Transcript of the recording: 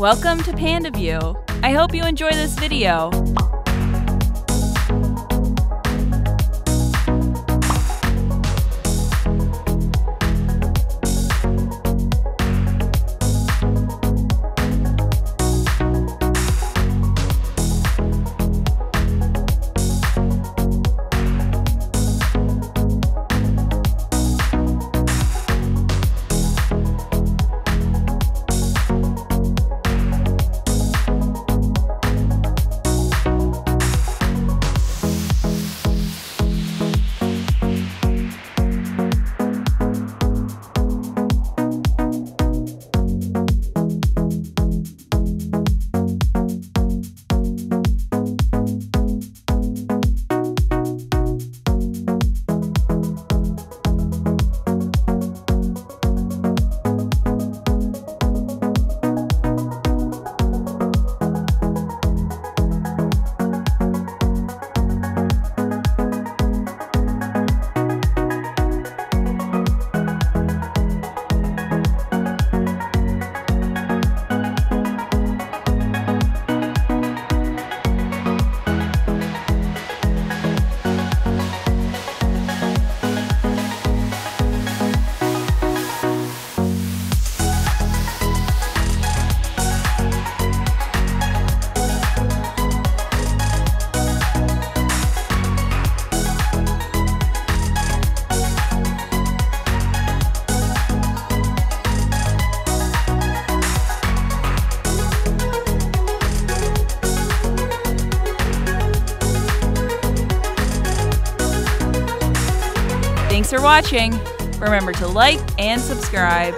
Welcome to Panda View. I hope you enjoy this video. Thanks for watching. Remember to like and subscribe.